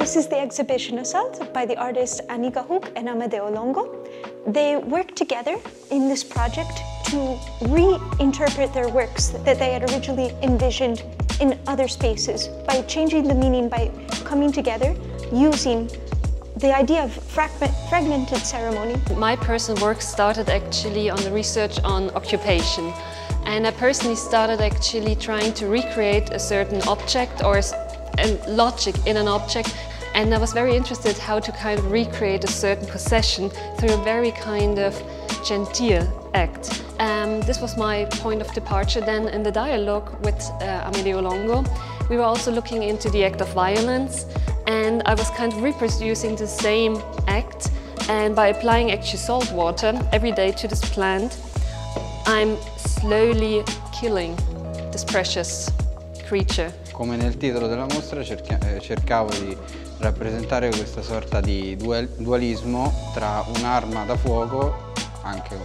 This is the exhibition Assalt by the artists Anica Huck and Amedeo Longo. They worked together in this project to reinterpret their works that they had originally envisioned in other spaces by changing the meaning by coming together using the idea of fragment, fragmented ceremony. My personal work started actually on the research on occupation. And I personally started actually trying to recreate a certain object or a logic in an object and I was very interested how to kind of recreate a certain possession through a very kind of genteel act. Um, this was my point of departure then in the dialogue with uh, Amedeo Longo. We were also looking into the act of violence and I was kind of reproducing the same act and by applying actually salt water every day to this plant I'm slowly killing this precious creature. Come nel titolo della mostra cerca eh, cercavo di rappresentare questa sorta di dual dualismo tra un'arma da fuoco, anche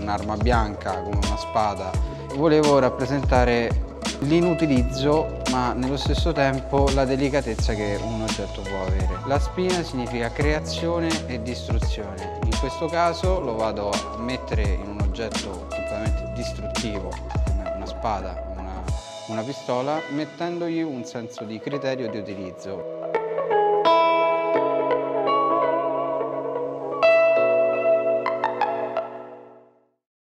un'arma un, bianca come una spada. Volevo rappresentare l'inutilizzo ma nello stesso tempo la delicatezza che un oggetto può avere. La spina significa creazione e distruzione. In questo caso lo vado a mettere in un oggetto completamente distruttivo, come una spada, una pistola, mettendogli un senso di criterio di utilizzo.